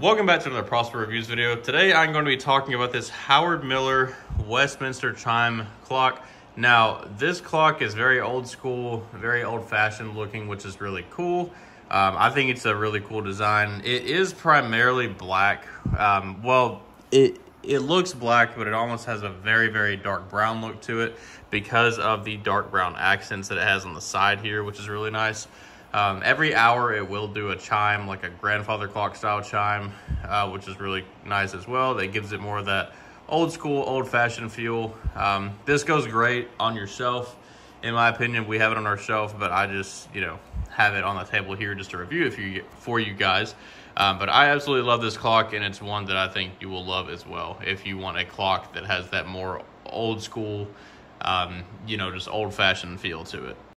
Welcome back to another Prosper Reviews video. Today I'm going to be talking about this Howard Miller Westminster chime clock. Now, this clock is very old school, very old fashioned looking, which is really cool. Um, I think it's a really cool design. It is primarily black. Um, well, it it looks black, but it almost has a very, very dark brown look to it because of the dark brown accents that it has on the side here, which is really nice. Um, every hour it will do a chime, like a grandfather clock style chime, uh, which is really nice as well. That gives it more of that old school, old fashioned feel. Um, this goes great on your shelf. In my opinion, we have it on our shelf, but I just, you know, have it on the table here just to review if you for you guys. Um, but I absolutely love this clock, and it's one that I think you will love as well. If you want a clock that has that more old school, um, you know, just old fashioned feel to it.